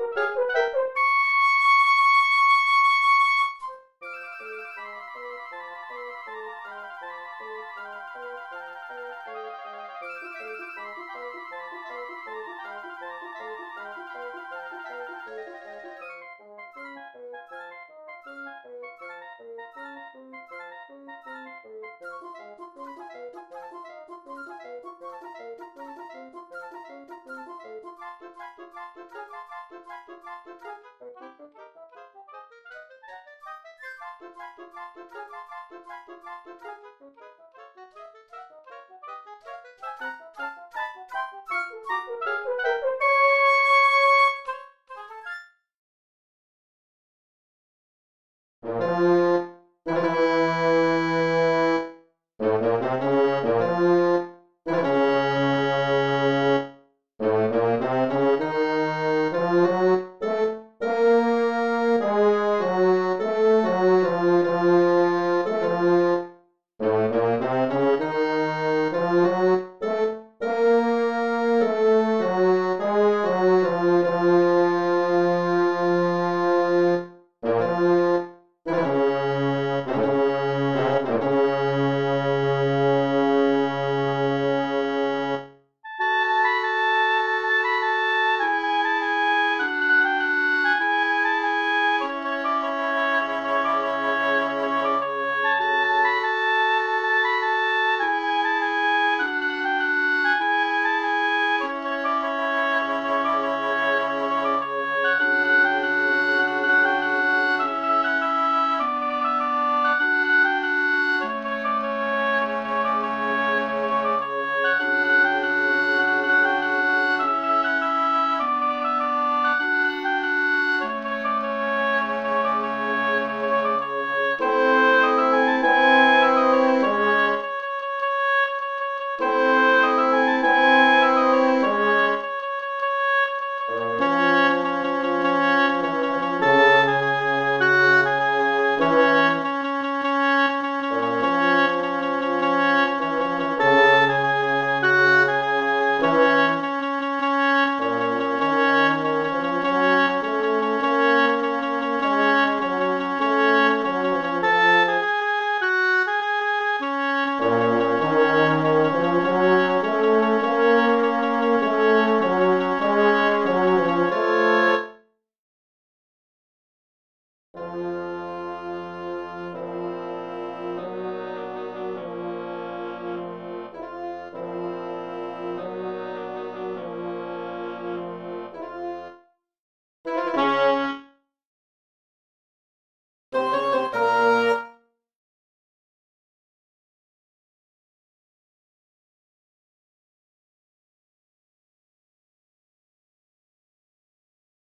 Música Thank you.